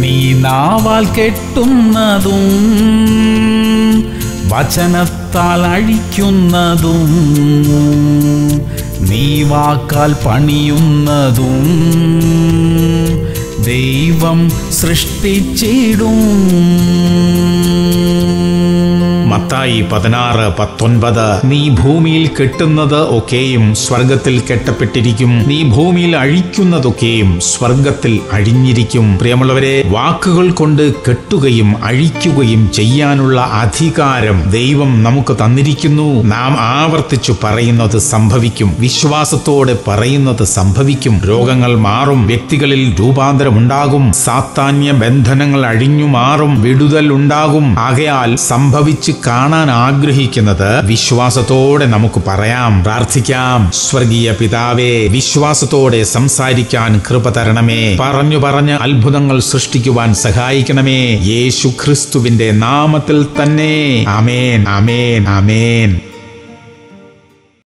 നീ നാവാൽ കെട്ടുന്നതും വചനത്താൽ അഴിക്കുന്നതും നീ വാക്കാൽ പണിയുന്നതും ദൈവം സൃഷ്ടിച്ചിടും. മത്തായി പതിനാറ് പത്തൊൻപത്. നീ ഭൂമിയിൽ കെട്ടുന്നത് ഒക്കെയും സ്വർഗത്തിൽ കെട്ടപ്പെട്ടിരിക്കും. നീ ഭൂമിയിൽ അഴിക്കുന്നതൊക്കെയും സ്വർഗത്തിൽ അഴിഞ്ഞിരിക്കും. പ്രിയമുള്ളവരെ വാക്കുകൾ കൊണ്ട് കെട്ടുകയും അഴിക്കുകയും ചെയ്യാനുള്ള അധികാരം ദൈവം നമുക്ക് തന്നിരിക്കുന്നു. നാം ആവർത്തിച്ചു പറയുന്നത് സംഭവിക്കും. വിശ്വാസത്തോടെ പറയുന്നത് സംഭവിക്കും. രോഗങ്ങൾ മാറും. വ്യക്തികളിൽ രൂപാന്തരമുണ്ടാകും. സാത്താന്യ ബന്ധനങ്ങൾ അഴിഞ്ഞു മാറും. വിടുതൽ ഉണ്ടാകും. ആകയാൽ സംഭവിച്ച് കാണാൻ ആഗ്രഹിക്കുന്നത് വിശ്വാസത്തോടെ നമുക്ക് പറയാം പ്രാർത്ഥിക്കാം. സ്വർഗീയ പിതാവേ വിശ്വാസത്തോടെ സംസാരിക്കാൻ കൃപ തരണമേ. പറഞ്ഞു പറഞ്ഞ് അത്ഭുതങ്ങൾ സൃഷ്ടിക്കുവാൻ സഹായിക്കണമേ. യേശു ക്രിസ്തുവിന്റെ നാമത്തിൽ തന്നെ. അമേൻ അമേൻ അമേൻ